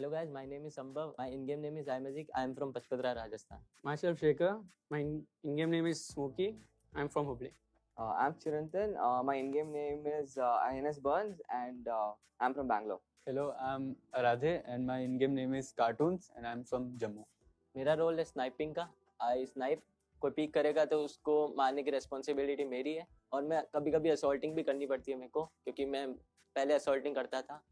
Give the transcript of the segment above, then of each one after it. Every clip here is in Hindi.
Hello guys, my name is Sambhav. My in-game name is iMagic. I am from Pachpadra, Rajasthan. Myself Shekhar. My in- in-game name is Smokey. I'm from Hubli. Uh, I'm Chirantan. Uh, my in-game name is uh, INS Burns, and uh, I'm from Bangalore. Hello, I'm Aradhe and my in-game name is Cartoons and I'm from Jammu. मेरा रोल है स्नाइपिंग का आई स्नाइप कोई पीक करेगा तो उसको मारने की रिस्पॉन्सिबिलिटी मेरी है और मैं कभी कभी असॉल्टिंग भी करनी पड़ती है मेरे को क्योंकि मैं पहले असॉल्टिंग करता था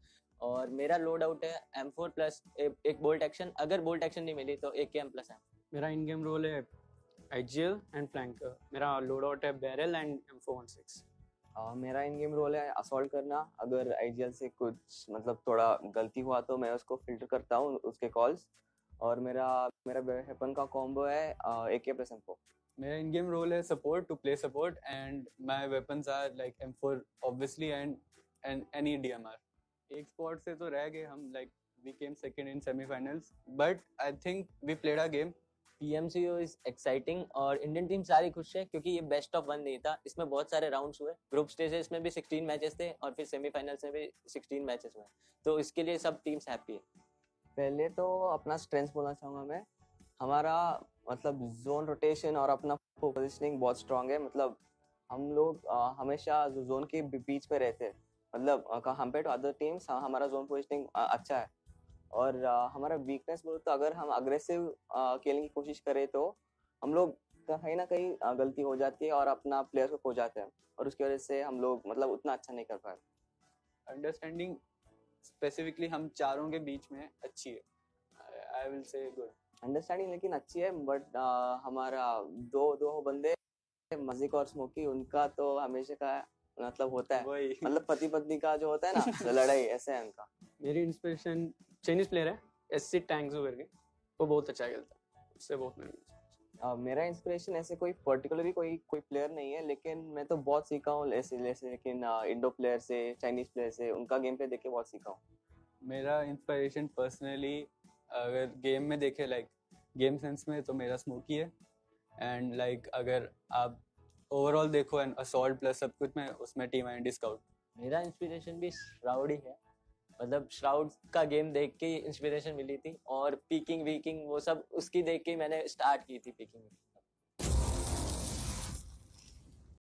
और मेरा लोड आउट है एम फोर प्लस एक बोल्ट एक्शन अगर बोल्ट एक्शन नहीं मिली तो एक के एम प्लस एम मेरा इन-game रोल है IGL एंड फ्लैंकर मेरा लोड आउट है बैरल एंड M416. Uh, मेरा इन-गेम रोल है असॉल्ट करना। अगर आईजीएल से कुछ मतलब थोड़ा गलती हुआ तो मैं उसको फ़िल्टर करता हूँ उसके कॉल्स और मेरा मेरा वेपन का कॉम्बो है ए के प्लस एम मेरा in-game role है support to play support and my weapons are like M4 obviously and and any DMR. एक spot से तो रह गए हम like we came second in semi-finals but I think we played our game. PMCO is exciting और इंडियन टीम सारी खुश है क्योंकि ये बेस्ट ऑफ़ वन नहीं था। इसमें बहुत सारे राउंड्स हुए। ग्रुप स्टेजेस में भी 16 मैचेस थे और फिर सेमीफाइनल्स में भी 16 मैचेस हुए। तो इसके लिए सब टीम्स हैप्पी है। पहले तो अपना स्ट्रेंथ बोलना चाहूँगा मैं। हमारा मतलब जोन रोटेशन और अपना पोजिशनिंग बहुत स्ट्रांग है। मतलब हम लोग हमेशा जोन के बीच पे रहते हैं। मतलब कंपेयर टू अदर टीम्स हमारा जोन पोजिशनिंग अच्छा है और अ, हमारा वीकनेस बोलो तो अगर हम अग्रेसिव खेलने की कोशिश करें तो हम लोग कहीं ना कहीं गलती हो जाती है और अपना प्लेयर को खो जाते हैं और उसकी वजह से हम लोग मतलब उतना अच्छा नहीं कर पाए अंडरस्टैंडिंग स्पेसिफिकली हम चारों के बीच में अच्छी है. I will say good. Understanding लेकिन अच्छी है बट हमारा दो दो बंदे मजिक और स्मोकी उनका तो हमेशा का मतलब होता है। मतलब पति पत्नी का जो होता है ना लड़ाई ऐसे है उनका। मेरी इंस्पिरेशन चाइनीज़ प्लेयर है एस सी टैंक्सो करके। वो बहुत अच्छा खेलता है। उससे बहुत मैं अ, मेरा इंस्पिरेशन ऐसे कोई पर्टिकुलरली कोई कोई प्लेयर नहीं है लेकिन मैं तो बहुत सीखा हूँ ऐसे जैसे लेकिन इंडो प्लेयर से चाइनीज़ प्लेयर से उनका गेम प्ले देख के बहुत सीखा हूँ। मेरा इंस्पिरेशन पर्सनली अगर गेम में देखे लाइक गेम सेंस में तो मेरा स्मोकी है। एंड लाइक like, अगर आप ओवरऑल देखो एंड असॉल्ट प्लस सब कुछ में उसमें टीम आई डिस्काउट मेरा इंस्पिरेशन भी श्राउड ही है। मतलब श्राउड का गेम देख के इंस्पिरेशन मिली थी, और पीकिंग वीकिंग वो सब उसकी देख के मैंने स्टार्ट की थी पीकिंग